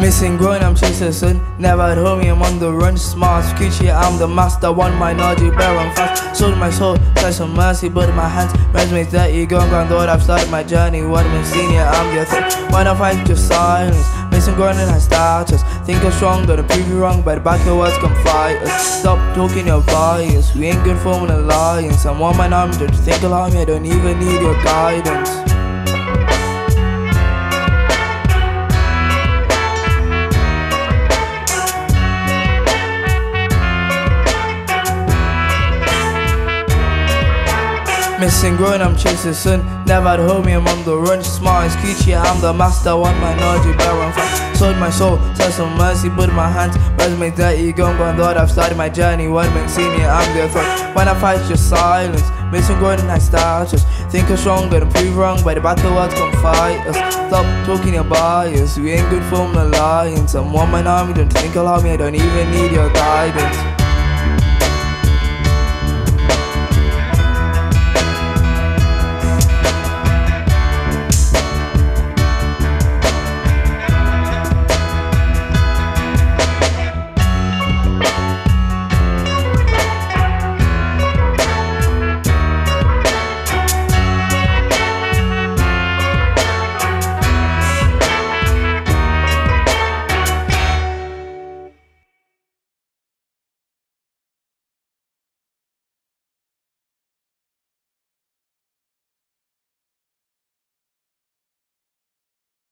Missing grown, I'm chasing son. Never at home, I'm on the run. Smart, Gucci, I'm the master. One minority, and fast. Sold my soul, try some mercy, but my hands. Resume's dirty, gone, gone, thought I've started my journey. What I'm senior, I'm your thing. When I fight your silence, missing grown and I status. Think I'm strong, gonna prove you wrong. The back of words, come fight us. Stop talking your bias. We ain't good for an alliance. I'm one man, I'm just think me. I don't even need your guidance. Missing grown, I'm chasing son. Never at home, I'm on the run. Smart as Gucci, I'm the master. One minority, baron fan. Sold my soul, said some mercy, put my hands. Resume dirty, gone, gone, thought I've started my journey. One man see me, I'm the threat. When I fight your silence, missing grown and I start just think I'm strong, but I'm prove wrong. By the of words, come fight us. Stop talking your bias. We ain't good for an alliance. I'm one man army, don't think i allow me, I don't even need your guidance.